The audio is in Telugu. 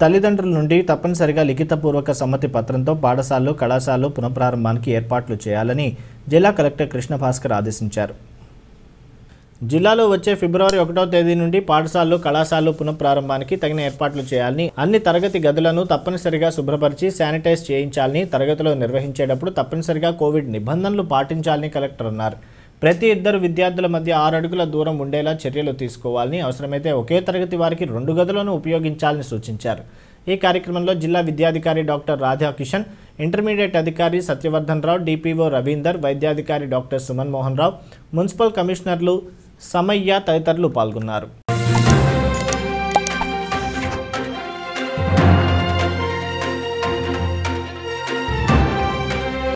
తల్లిదండ్రుల నుండి తప్పనిసరిగా లిఖితపూర్వక సమ్మతి పత్రంతో పాఠశాలలు కళాశాలలు పునఃప్రారంభానికి ఏర్పాట్లు చేయాలని జిల్లా కలెక్టర్ కృష్ణ భాస్కర్ ఆదేశించారు. జిల్లాలో వచ్చే ఫిబ్రవరి ఒకటో తేదీ నుండి పాఠశాలలు కళాశాలలు పునఃప్రారంభానికి తగిన ఏర్పాట్లు చేయాలని అన్ని తరగతి గదులను తప్పనిసరిగా శుభ్రపరిచి శానిటైజ్ చేయించాలని తరగతిలో నిర్వహించేటప్పుడు తప్పనిసరిగా కోవిడ్ నిబంధనలు పాటించాలని కలెక్టర్ అన్నారు. ప్రతి ఇద్దరు విద్యార్థుల మధ్య ఆరు అడుగుల దూరం ఉండేలా చర్యలు తీసుకోవాలని అవసరమైతే ఒకే తరగతి వారికి రెండు గదులను ఉపయోగించాలని సూచించారు. ఈ కార్యక్రమంలో జిల్లా విద్యాధికారి డాక్టర్ రాధాకిషన్ ఇంటర్మీడియట్ అధికారి సత్యవర్ధన్ రావు డిపిఓ రవీందర్ వైద్యాధికారి డాక్టర్ సుమన్ మోహన్ రావు మున్సిపల్ కమిషనర్లు సమయ్య తదితరులు పాల్గొన్నారు.